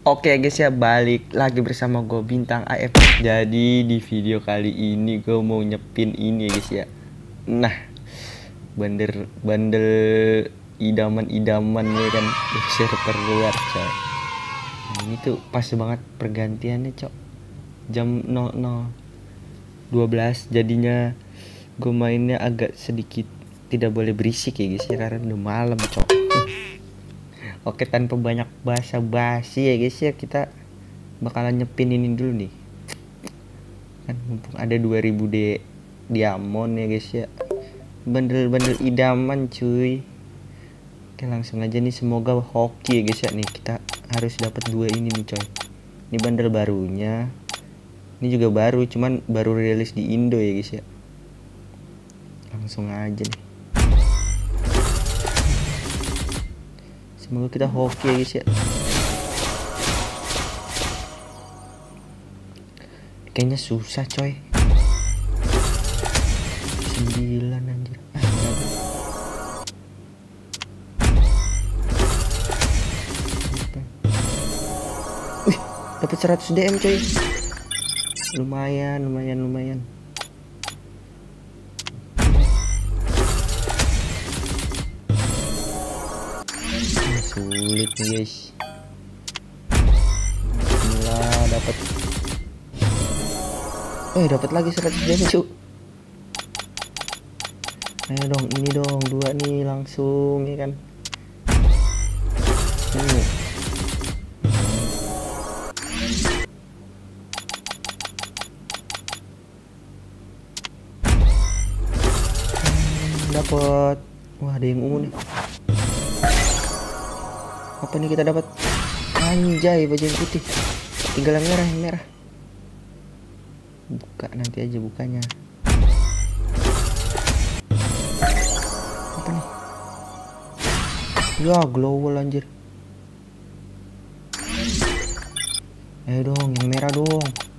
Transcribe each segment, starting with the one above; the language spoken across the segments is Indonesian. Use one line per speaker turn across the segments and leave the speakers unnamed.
Oke guys ya balik lagi bersama gue Bintang AF Jadi di video kali ini gue mau nyepin ini ya guys ya. Nah Bandel bandel idaman-idaman ya kan? Server luar coy. Nah, Ini tuh pas banget pergantiannya cok. Jam 00 12 jadinya gue mainnya agak sedikit tidak boleh berisik ya guys ya karena udah malam cok Oke tanpa banyak bahasa basi ya guys ya kita bakalan nyepin ini dulu nih. Kan mumpung ada 2000 de diamond ya guys ya. Bandel-bandel idaman cuy. Oke langsung aja nih semoga hoki ya guys ya. Nih kita harus dapat dua ini nih coy. Ini bandel barunya. Ini juga baru cuman baru rilis di Indo ya guys ya. Langsung aja nih semoga kita hoki ya guys ya kayaknya susah coy 9 anjir dapat 100 DM coy. Lumayan, lumayan, lumayan. Sulit nih guys. Bismillah dapat. Eh, dapat lagi 100 DM cuy. Ayo dong, ini dong, dua nih langsung ya kan. Ini. dapat wah ada yang ungu nih apa nih kita dapat? Anjay baju yang putih. Tinggal yang merah yang merah. Buka nanti aja bukanya. Apa nih? Ya glowal anjir. Ayo dong yang merah dong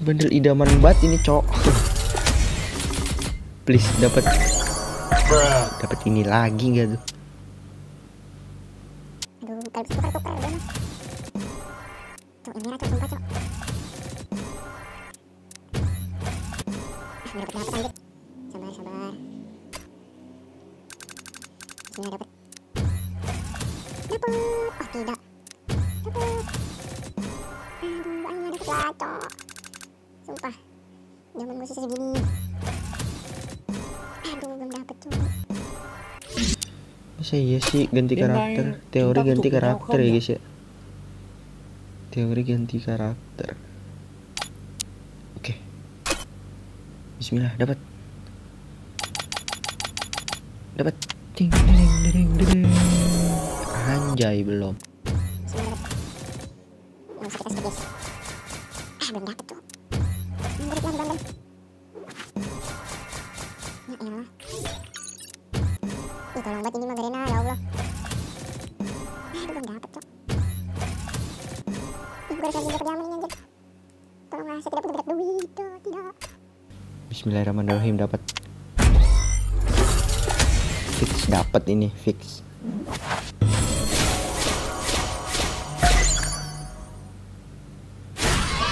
Bandel idaman banget ini, Cok. Please dapat dapat ini lagi enggak tuh?
Aduh, kalau bisa tukar-tukar udah mas. Cok, yang merah cok, sumpah cok. Nggak anjir. Sabar, sabar. Sini dapet. Dapet. Oh, tidak. Dapet. Aduh, ayo dapet lah cok. Sumpah. Zaman gue sisa segini. Aduh, belum dapet cok.
Masa iya sih ganti
Dia
karakter? Teori ganti karakter ya guys ya. Teori ganti karakter. Oke. Bismillah dapat. Dapat. Ding ding ding ding. Anjay belum. Bismillahirrahmanirrahim dapat. Fix dapat ini fix.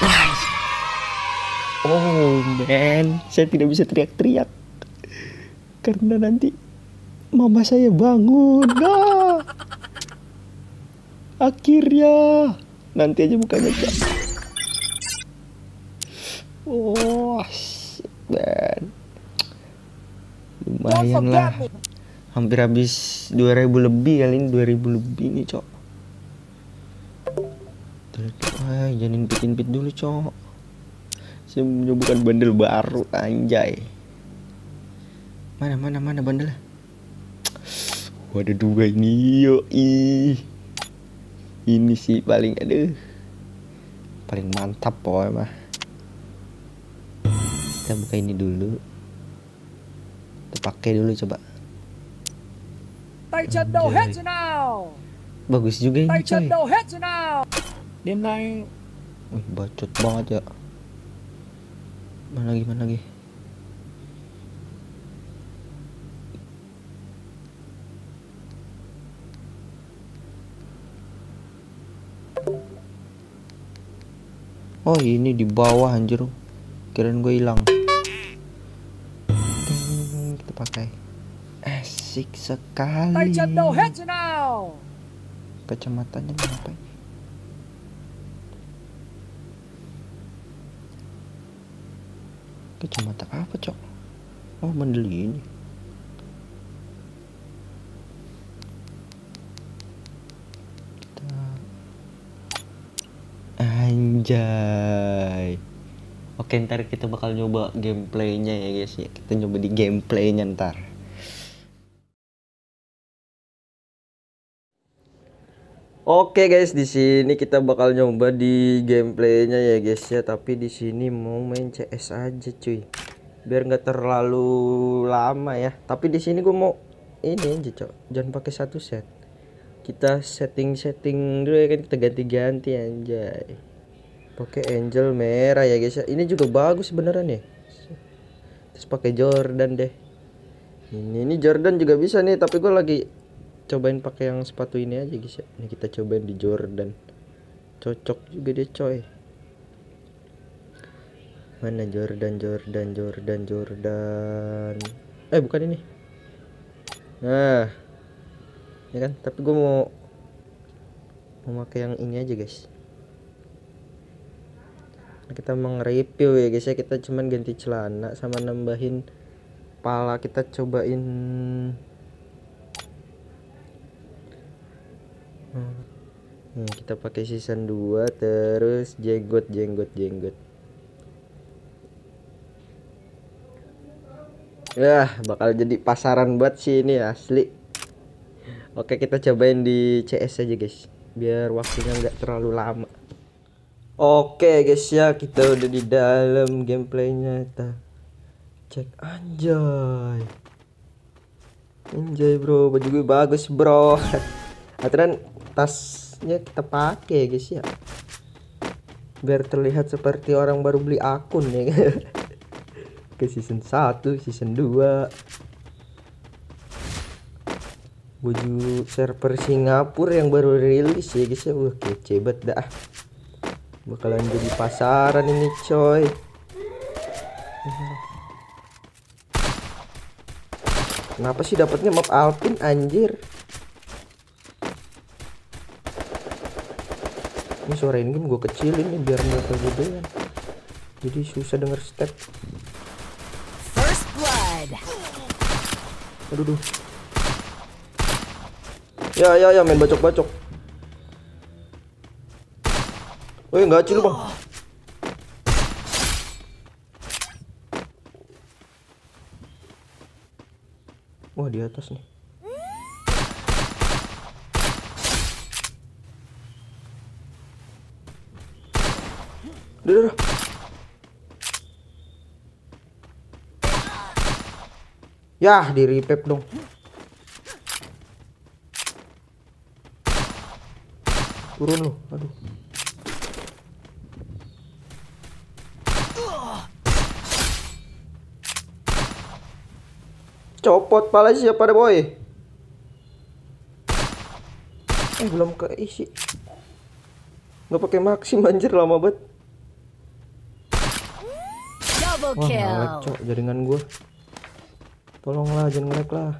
Nice. Oh man, saya tidak bisa teriak-teriak karena nanti mama saya bangun. Nah. Akhirnya nanti aja bukannya. Oh, shit, man. Lumayan lah. Hampir habis 2000 lebih kali ini 2000 lebih nih, Cok. Ay, jangan impit-impit dulu, Cok. Saya menyembuhkan bandel baru, anjay. Mana, mana, mana bandel? Wah, ada dua ini, yoi. Ini sih paling, aduh. Paling mantap, pokoknya mah kita buka ini dulu kita pakai dulu coba
tay chân hết rồi nào
Bagus juga ini
tay chân
coy.
đâu hết rồi nào đêm nay
Wih, bacot banget ya. Mana lagi, mana lagi? Oh ini di bawah anjir Kirain gue hilang Hmm, Kita pakai Asik sekali. Kacamatanya ngapain Kacamata apa cok? Oh mendeli ini Kita Anjay. Oke ntar kita bakal nyoba gameplaynya ya guys. Ya Kita nyoba di gameplaynya ntar Oke guys, di sini kita bakal nyoba di gameplaynya ya guys ya. Tapi di sini mau main CS aja cuy, biar nggak terlalu lama ya. Tapi di sini gue mau ini aja cok, jangan pakai satu set. Kita setting-setting dulu ya kan, kita ganti-ganti anjay. Pakai angel merah ya guys ya. Ini juga bagus beneran ya. Terus pakai Jordan deh. Ini ini Jordan juga bisa nih, tapi gue lagi cobain pakai yang sepatu ini aja guys ya. Ini kita cobain di Jordan. Cocok juga deh coy. Mana Jordan Jordan Jordan Jordan? Eh bukan ini. Nah. Ya kan? Tapi gue mau mau pakai yang ini aja guys. Kita mau nge-review ya guys ya. Kita cuman ganti celana sama nambahin pala. Kita cobain Hmm, kita pakai season 2 terus jenggot jenggot jenggot. Yah, bakal jadi pasaran buat sih ini asli. Oke, kita cobain di CS aja, guys. Biar waktunya nggak terlalu lama. Oke, guys ya, kita udah di dalam gameplaynya. Kita cek anjay. Anjay, bro. Baju gue bagus, bro. Aturan tasnya kita pakai guys ya. Biar terlihat seperti orang baru beli akun ya. Ke season 1 season 2 baju server Singapura yang baru rilis ya guys ya. Wah kece banget dah. Bakalan jadi pasaran ini coy. Kenapa sih dapatnya map Alpin anjir ini suara ini gue kecilin nih biar nggak kegedean. Jadi susah denger step.
First blood.
aduh duh. ya ya ya main bacok bacok Woi nggak acil bang. Wah di atas nih Udah, udah, udah. Yah, di repep dong. Turun lu, aduh. Copot pala siapa ada boy? Eh belum keisi. Nggak pakai maksim anjir lama banget.
Double
Wah, nge-lag
kill.
cok jaringan gua. Tolonglah jangan nge-lag lah.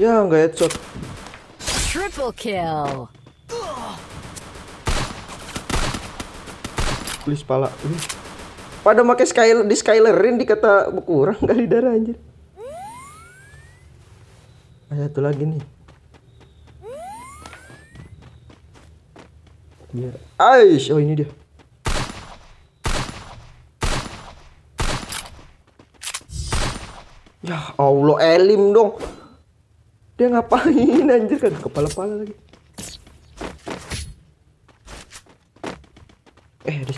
Ya nggak headshot.
Triple kill.
Please pala. Ih. Pada pakai skyler di skylerin dikata berkurang kali darah anjir ada satu lagi nih. Biar Aish oh ini dia. Ya Allah elim dong. Dia ngapain anjir? Kan kepala-pala lagi. Eh ada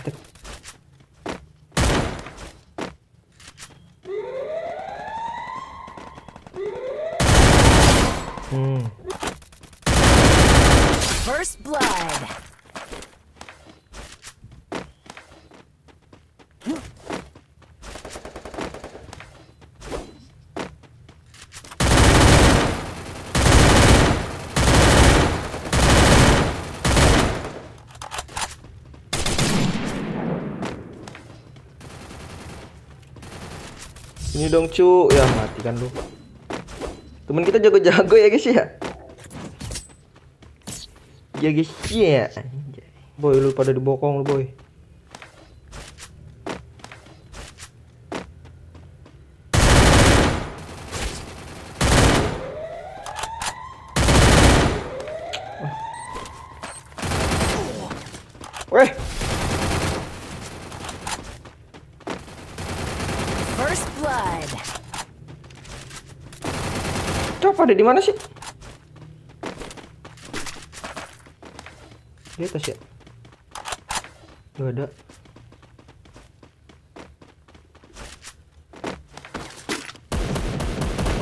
Ini dong cu, ya mati kan lu. Temen kita jago-jago ya guys ya. Ya guys ya. Boy lu pada dibokong lu boy.
First blood.
coba ada di mana sih? Di atas ya? Gak ada.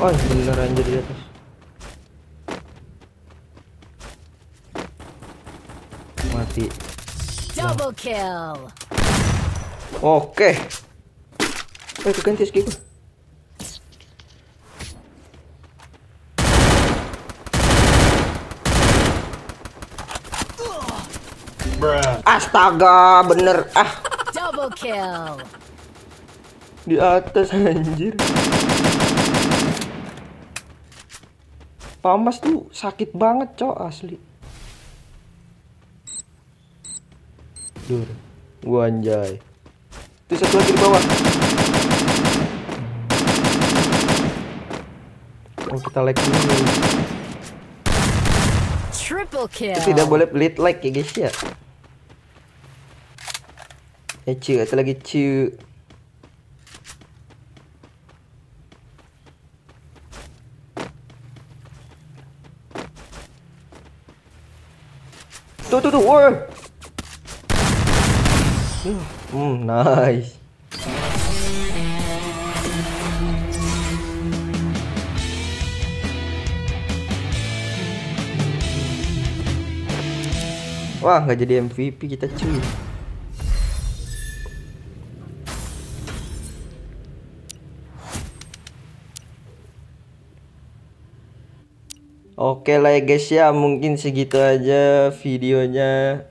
Oh beneran jadi di atas. Mati.
Double kill.
Oke. Eh keganti skill gua. Astaga, bener. Ah,
Double kill.
di atas anjir. Pamas tuh sakit banget, cok asli. Dur. Gua anjay. Itu satu lagi di bawah. Oh, kita like dulu.
Triple kill.
Itu tidak boleh pelit like ya guys ya. Eh cu, itu lagi cu. Tuh tuh tuh, woi. Hmm, nice. Wah, nggak jadi MVP kita cuy. Oke lah ya guys ya, mungkin segitu aja videonya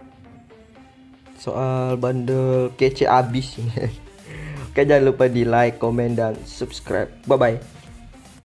soal bundle kece abis ini. Oke jangan lupa di like, komen dan subscribe. Bye bye.